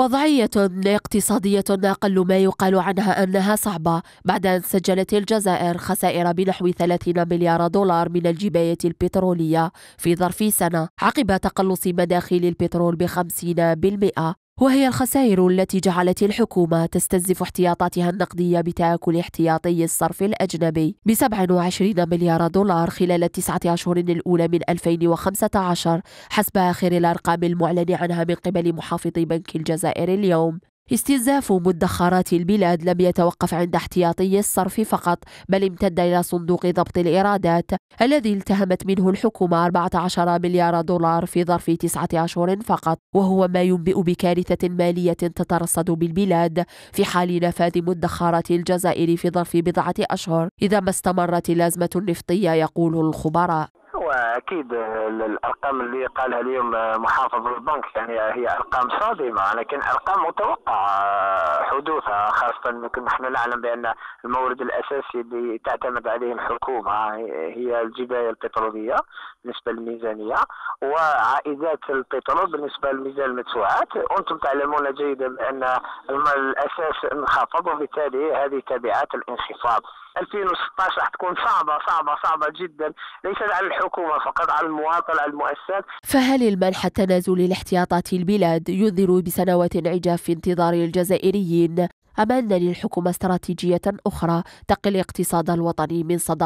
وضعية اقتصادية أقل ما يقال عنها أنها صعبة بعد أن سجلت الجزائر خسائر بنحو 30 مليار دولار من الجباية البترولية في ظرف سنة عقب تقلص مداخل البترول بخمسين بالمئة. وهي الخسائر التي جعلت الحكومة تستنزف احتياطاتها النقدية بتآكل احتياطي الصرف الأجنبي ب 27 مليار دولار خلال التسعة أشهر الأولى من 2015 حسب آخر الأرقام المعلن عنها من قبل محافظ بنك الجزائر اليوم. استنزاف مدخرات البلاد لم يتوقف عند احتياطي الصرف فقط بل امتد إلى صندوق ضبط الإيرادات الذي التهمت منه الحكومة 14 مليار دولار في ظرف تسعة أشهر فقط وهو ما ينبئ بكارثة مالية تترصد بالبلاد في حال نفاذ مدخرات الجزائر في ظرف بضعة أشهر. إذا ما استمرت الأزمة النفطية يقول الخبراء. وأكيد الأرقام اللي قالها اليوم محافظ البنك يعني هي أرقام صادمة لكن أرقام متوقع حدوثها خاصة نحن نعلم بأن المورد الأساسي اللي تعتمد عليه الحكومة هي الجباية البترولية بالنسبة للميزانية وعائدات البترول بالنسبة لميزان المدفوعات. وأنتم تعلمون جيدا بأن الأساس انخفض وبالتالي هذه تبعات الانخفاض. 2016 راح تكون صعبة صعبة صعبة جدا ليس على الحكومة فقط على المواطن على المؤسسات. فهل المنح التنازلي لاحتياطات البلاد ينذر بسنوات انعجاف في انتظار الجزائريين أم أن للحكومة استراتيجية أخرى تقي الاقتصاد الوطني من صدمات